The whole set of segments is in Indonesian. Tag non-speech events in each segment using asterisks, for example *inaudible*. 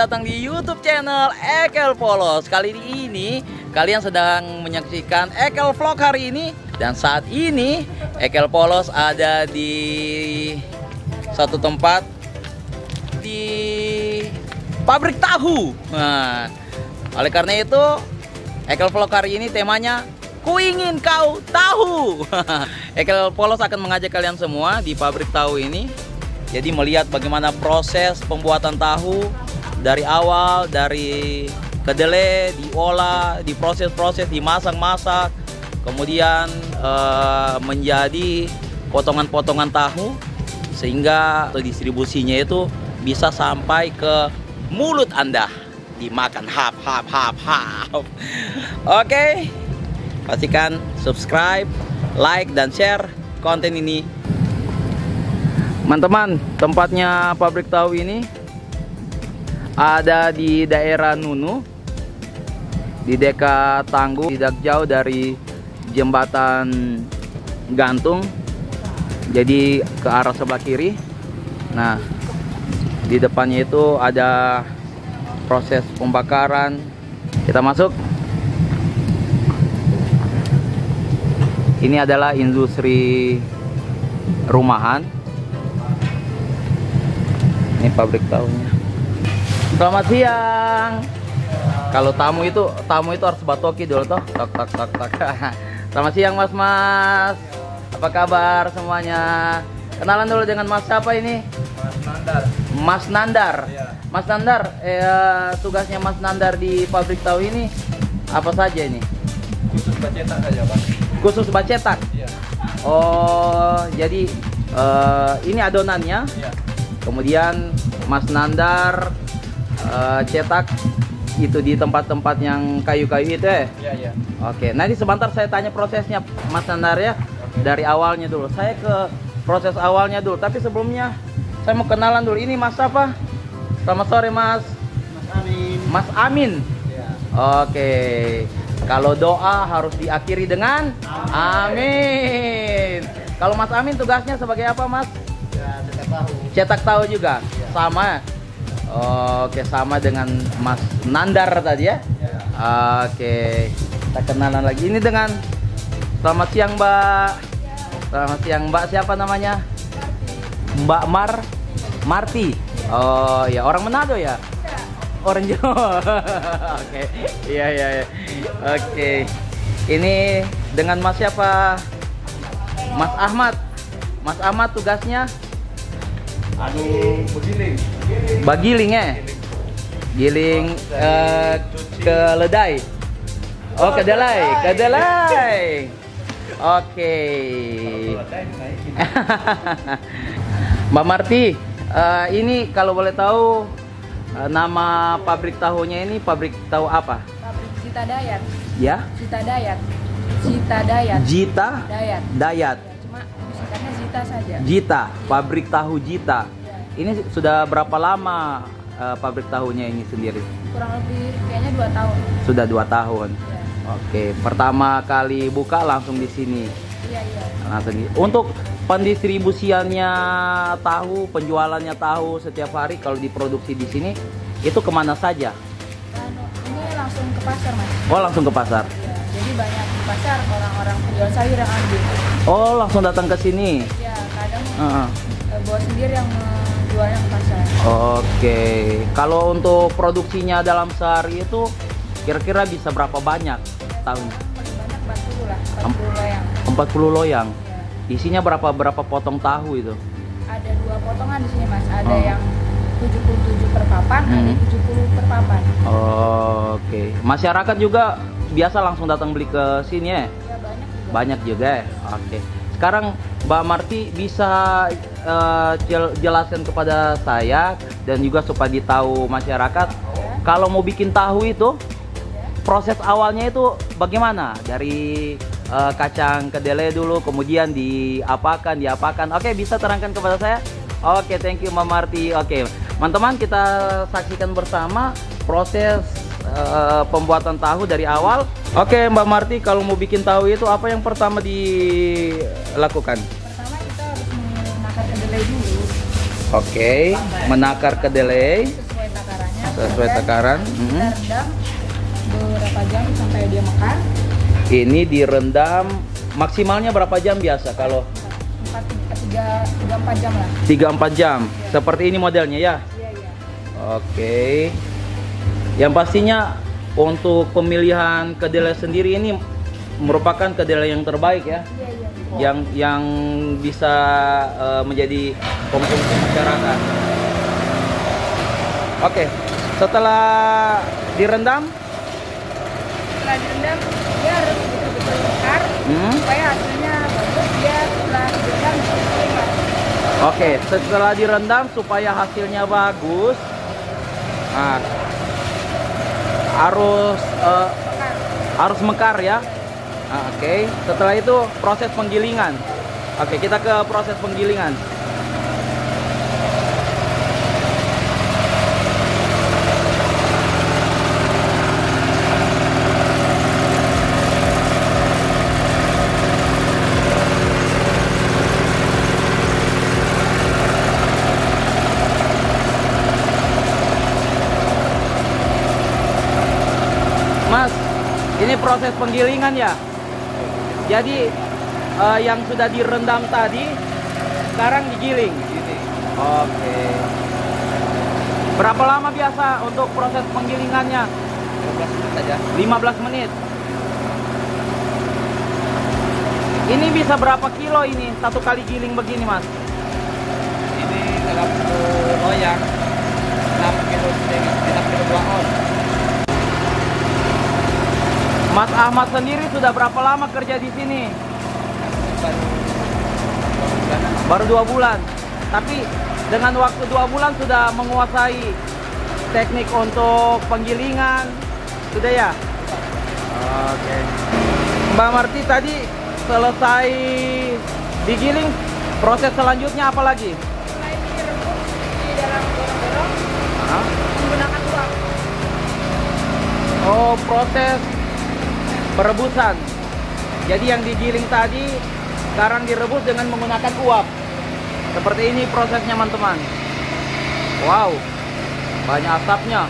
datang di YouTube channel Ekel Polos. Kali ini kalian sedang menyaksikan Ekel Vlog hari ini dan saat ini Ekel Polos ada di satu tempat di pabrik tahu. Nah, oleh karena itu Ekel Vlog hari ini temanya Ku ingin kau tahu. *laughs* Ekel Polos akan mengajak kalian semua di pabrik tahu ini jadi melihat bagaimana proses pembuatan tahu dari awal, dari kedelai, diolah, diproses-proses, dimasak-masak, kemudian uh, menjadi potongan-potongan tahu sehingga distribusinya itu bisa sampai ke mulut Anda dimakan hap hap hap hap. *laughs* Oke. Okay. Pastikan subscribe, like dan share konten ini Teman-teman, tempatnya pabrik tahu ini ada di daerah Nunu, di dekat Tangguh, tidak jauh dari jembatan gantung. Jadi ke arah sebelah kiri. Nah, di depannya itu ada proses pembakaran. Kita masuk. Ini adalah industri rumahan ini pabrik tahunya. Selamat siang. Kalau tamu itu tamu itu harus batoki dulu toh. Tak tak tak tak. *laughs* Selamat siang mas mas. Apa kabar semuanya? Kenalan dulu dengan mas siapa ini? Mas Nandar. Mas Nandar. Iya. mas Nandar eh, tugasnya mas Nandar di pabrik tahu ini apa saja ini? Khusus bacetak saja pak. Khusus bacetak iya. Oh jadi uh, ini adonannya? Iya kemudian Mas Nandar uh, cetak itu di tempat-tempat yang kayu-kayu itu ya iya iya. Oke nanti sebentar saya tanya prosesnya Mas Nandar ya. Oke. dari awalnya dulu. Saya ke proses awalnya dulu. Tapi sebelumnya saya mau kenalan dulu. Ini Mas apa? Selamat sore Mas. Mas Amin. Mas Amin? Iya. Oke, kalau doa harus diakhiri dengan Amin. Kalau Mas Amin tugasnya sebagai apa, Mas? Ya Cetak tahu juga, Iya. sama. Oke, sama dengan Mas Nandar tadi ya. iya Oke, kita kenalan lagi. Ini dengan Selamat siang, Mbak. Selamat siang, Mbak. Siapa namanya? Mbak Mar Marti. Oh, ya orang Manado ya? Orang Jawa. *laughs* Oke. Iya, iya, iya. Oke. Ini dengan Mas siapa? Mas Ahmad. Mas Ahmad tugasnya aduh begini bagiling ya? Giling eh, keledai. Oh, kedelai, kedelai. Oke. *laughs* Mbak Marti, eh, ini kalau boleh tahu eh, nama pabrik tahunya ini pabrik tahu apa? Pabrik Cita Dayat. Ya, Cita Dayat. Cita Dayat. Jita Dayat. Dayat. Cita saja. Jita, pabrik tahu Jita. Ya, Ini sudah berapa lama eh, pabrik tahunya ini sendiri? kurang lebih kayaknya dua tahun. Sudah dua tahun. Ya. Oke, pertama kali buka langsung di sini. Iya iya. Langsung di. Untuk pendistribusiannya tahu, penjualannya tahu setiap hari kalau diproduksi di sini itu ke mana saja? Dan ini langsung ke pasar mas. Oh langsung ke pasar. Ya, jadi banyak pasar orang-orang penjual sayur yang ambil. Oh langsung datang ke sini. Ya kadang Heeh. eh, bawa sendiri yang menjualnya ke pasar. Oke, kalau untuk produksinya dalam sehari itu kira-kira bisa berapa banyak tahun? Paling banyak 40 lah, Am- 40 loyang. 40 loyang. Ya. Isinya berapa berapa potong tahu itu? Ada dua potongan di sini mas. Ada Oh. yang 77 per papan, ada Hmm. 70 per papan. Oke, masyarakat juga biasa langsung datang beli ke sini ya? Ya banyak juga. Banyak juga ya. Oke. Sekarang Mbak Marti bisa jel- jelaskan kepada saya dan juga supaya ditahu masyarakat Ya. kalau mau bikin tahu itu Ya. proses awalnya itu bagaimana? Dari eh, kacang kedelai dulu kemudian diapakan, diapakan. Oke, bisa terangkan kepada saya? Oke, thank you Mbak Marti. Oke, teman-teman kita saksikan bersama proses eh, pembuatan tahu dari awal. Oke, Mbak Marti, kalau mau bikin tahu itu apa yang pertama dilakukan? Pertama kita harus menakar kedelai dulu Oke, menakar kedelai sesuai takarannya. sesuai takaran. Kita Mhm. rendam beberapa jam sampai dia mekar. Ini direndam maksimalnya berapa jam biasa kalau 4 3 3 4 jam lah. 3-4 jam. Seperti ini modelnya ya. Iya, iya. Oke. Yang pastinya untuk pemilihan kedelai sendiri ini merupakan kedelai yang terbaik ya. Iya, iya. Yang yang bisa eh, menjadi konsumsi masyarakat. Oke. Setelah direndam, Setelah direndam dia harus betul-betul mekar hmm, supaya hasilnya bagus. Dia setelah direndam. Oke, setelah direndam supaya hasilnya bagus, nah, harus eh, Mekar. harus mekar ya. Ah, Oke, setelah itu proses penggilingan. Oke, kita ke proses penggilingan. Mas, ini proses penggilingan ya. Jadi eh, yang sudah direndam tadi sekarang digiling. Oke. Berapa lama biasa untuk proses penggilingannya? 15 menit saja. 15 menit. Ini bisa berapa kilo ini satu kali giling begini, Mas? Ini dalam satu loyang 6 kilo setengah, 6 kilo 2 on. Mas Ahmad sendiri sudah berapa lama kerja di sini? Baru dua bulan. Tapi dengan waktu dua bulan sudah menguasai teknik untuk penggilingan, sudah ya? Oke. Mbak Marti tadi selesai digiling, proses selanjutnya apa lagi? Direbus di dalam menggunakan. Oh, proses perebusan. Jadi yang digiling tadi sekarang direbus dengan menggunakan uap. Seperti ini prosesnya, teman-teman. Wow. Banyak asapnya.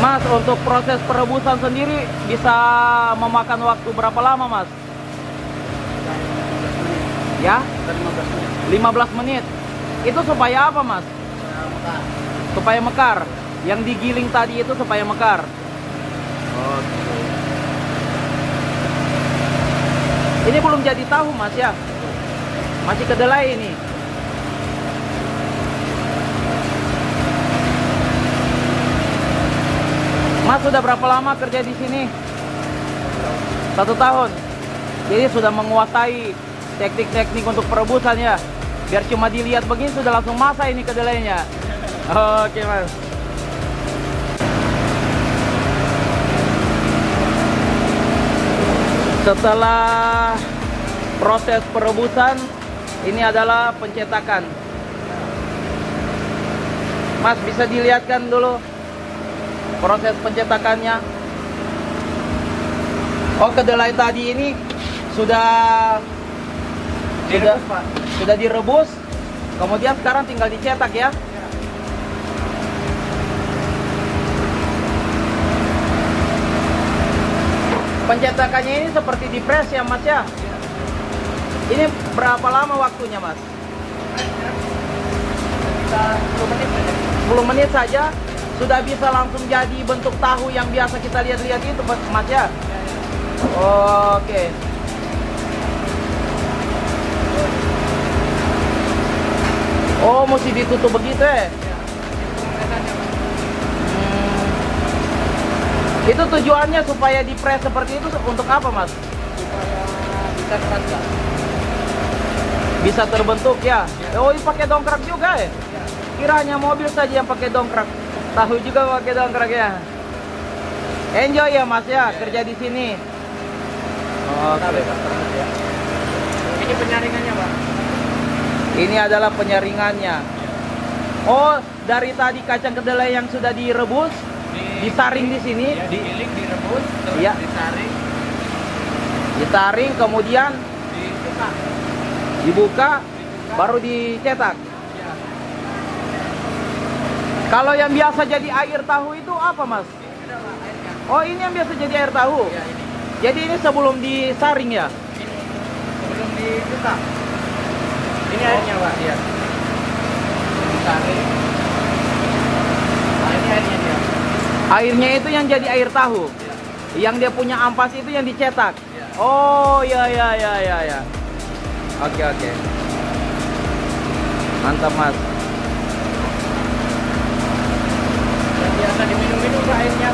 Mas, untuk proses perebusan sendiri bisa memakan waktu berapa lama, Mas? Ya? Dan 15 menit. 15 menit. Itu supaya apa, Mas? Supaya mekar. Yang digiling tadi itu supaya mekar. Oke. Ini belum jadi tahu, Mas ya. Masih kedelai ini. Mas sudah berapa lama kerja di sini? Satu tahun. Jadi sudah menguasai teknik-teknik untuk perebusan ya. Biar cuma dilihat begini sudah langsung masak ini kedelainya. Oke mas. Setelah proses perebusan, ini adalah pencetakan. Mas bisa dilihatkan dulu proses pencetakannya. Oh kedelai tadi ini sudah sudah Pak. sudah direbus, kemudian sekarang tinggal dicetak ya. Pencetakannya ini seperti di press ya mas ya. Ini berapa lama waktunya mas? kita 10 menit saja. 10 menit saja sudah bisa langsung jadi bentuk tahu yang biasa kita lihat-lihat itu mas ya. Oke. Oh, mesti ditutup begitu ya? Hmm. Itu tujuannya supaya di press seperti itu untuk apa, Mas? Supaya bisa Pak. Bisa terbentuk ya. Oh, ini pakai dongkrak juga ya? Kiranya mobil saja yang pakai dongkrak. Tahu juga pakai dongkrak ya. Enjoy ya, Mas ya, kerja di sini. Oke. Terus ya. Ini penyaringannya. Ini adalah penyaringannya. Oh, dari tadi kacang kedelai yang sudah direbus, disaring di sini. Ya, digiling, direbus, terus Iya. disaring. Ditaring kemudian dibuka dibuka baru dicetak. ya Kalau yang biasa jadi air tahu itu apa, Mas? ini airnya Oh, ini yang biasa jadi air tahu. ya ini Jadi ini sebelum disaring ya? ini sebelum dibuka ini airnya pak ya ditarik nah ini airnya dia Airnya itu yang jadi air tahu. ya Yang dia punya ampas itu yang dicetak. ya Oh, ya ya ya ya ya. Oke, oke. Mantap, Mas. yang biasa diminum-minum airnya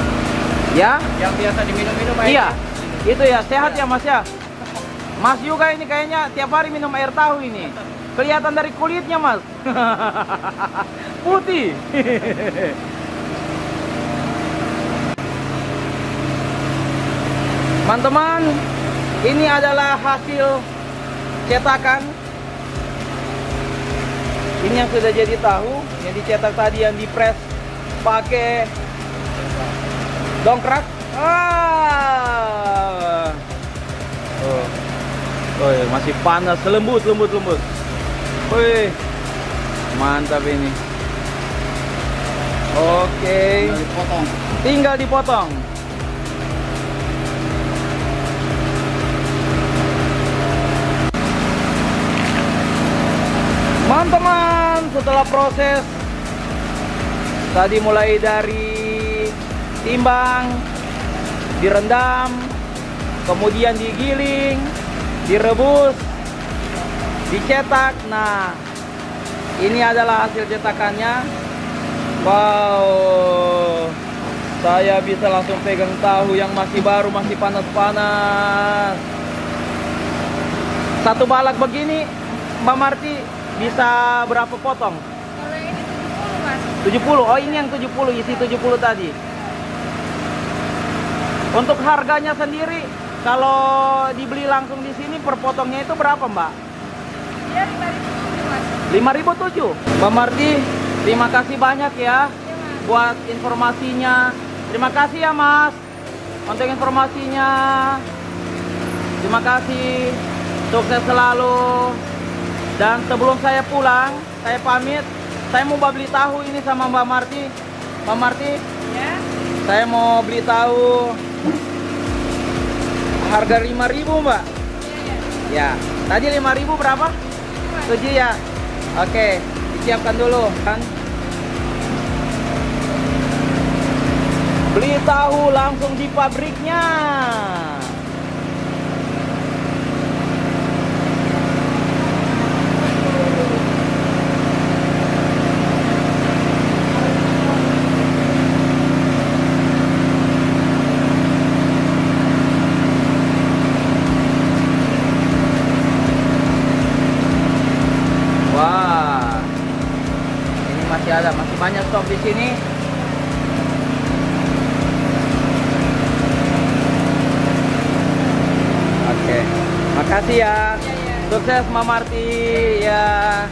Ya? yang biasa diminum-minum airnya Iya. Itu ya, sehat ya, Mas ya? Mas juga ini kayaknya tiap hari minum air tahu ini. Kelihatan dari kulitnya, Mas. *laughs* Putih. Teman-teman, ini adalah hasil cetakan. Ini yang sudah jadi tahu, yang dicetak tadi yang dipres pakai dongkrak. Ah. Oh. Oh, iya, masih panas, lembut, lembut, lembut. Wih. Mantap ini. Oke. dipotong Tinggal dipotong. Teman-teman, setelah proses tadi mulai dari timbang, direndam, kemudian digiling, direbus, dicetak. Nah, ini adalah hasil cetakannya. Wow, saya bisa langsung pegang tahu yang masih baru, masih panas-panas. Satu balak begini, Mbak Marti bisa berapa potong? Kalau ini 70 mas. 70. Oh, ini yang 70, isi 70 tadi. Untuk harganya sendiri, kalau dibeli langsung di sini per potongnya itu berapa, Mbak? Dia 5000 mas. 5007. Mbak Marti, terima kasih banyak ya mas. buat informasinya. Terima kasih ya, Mas. Untuk informasinya. Terima kasih. Sukses selalu. Dan sebelum saya pulang, saya pamit. Saya mau beli tahu ini sama Mbak Marti. Mbak Marti, Ya. saya mau beli tahu harga 5000 Mbak. Iya ya. Ya, tadi 5000 berapa? 7 ya. Oke, disiapkan dulu kan. Beli tahu langsung di pabriknya. Wah. Ini masih ada, stok di sini. Oke. Makasih ya. Sukses Mama Marti ya.